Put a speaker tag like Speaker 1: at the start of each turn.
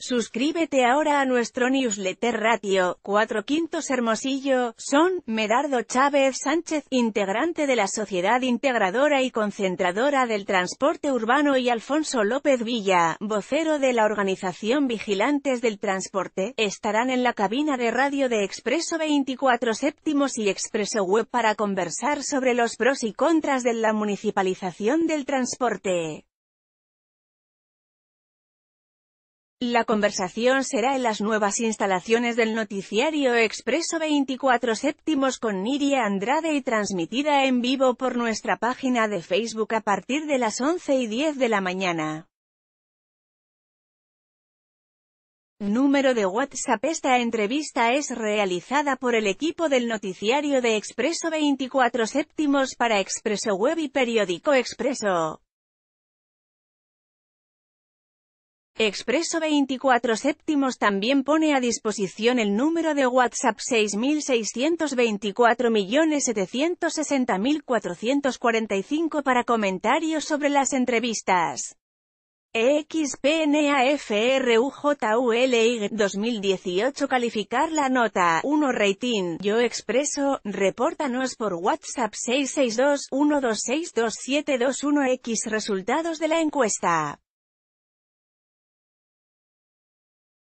Speaker 1: Suscríbete ahora a nuestro newsletter Ratio, 4 quintos Hermosillo, son, Medardo Chávez Sánchez, integrante de la Sociedad Integradora y Concentradora del Transporte Urbano y Alfonso López Villa, vocero de la organización Vigilantes del Transporte, estarán en la cabina de radio de Expreso 24 séptimos y Expreso Web para conversar sobre los pros y contras de la municipalización del transporte. La conversación será en las nuevas instalaciones del noticiario Expreso 24 séptimos con Niria Andrade y transmitida en vivo por nuestra página de Facebook a partir de las 11 y 10 de la mañana. Número de WhatsApp Esta entrevista es realizada por el equipo del noticiario de Expreso 24 séptimos para Expreso Web y Periódico Expreso. Expreso 24 séptimos también pone a disposición el número de WhatsApp 6624.760.445 para comentarios sobre las entrevistas. XPNAFRUJULY 2018 Calificar la nota. 1 Rating. Yo Expreso, repórtanos por WhatsApp 662 1262 X Resultados de la encuesta